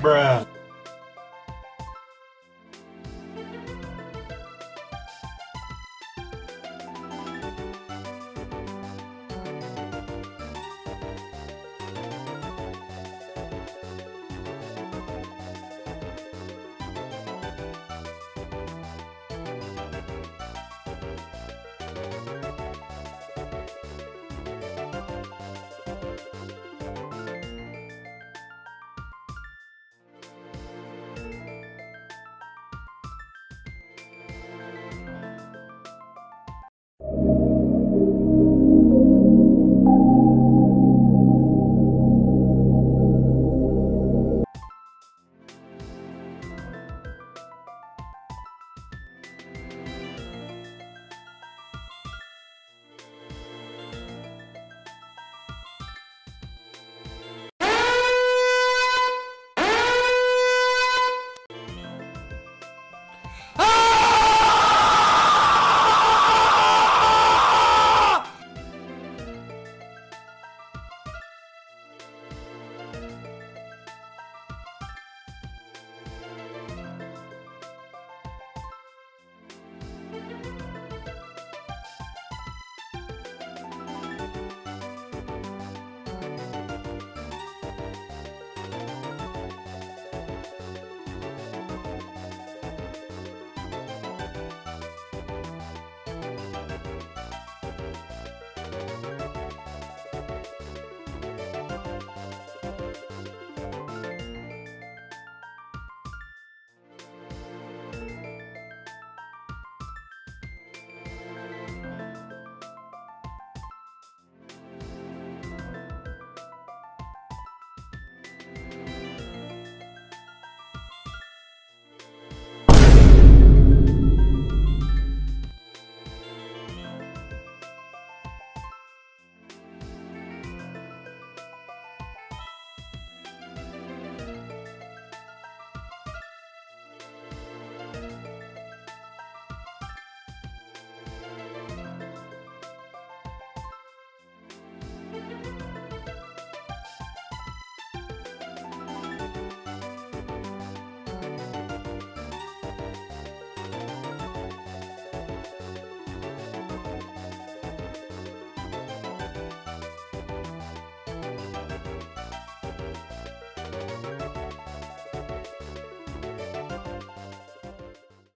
Bruh.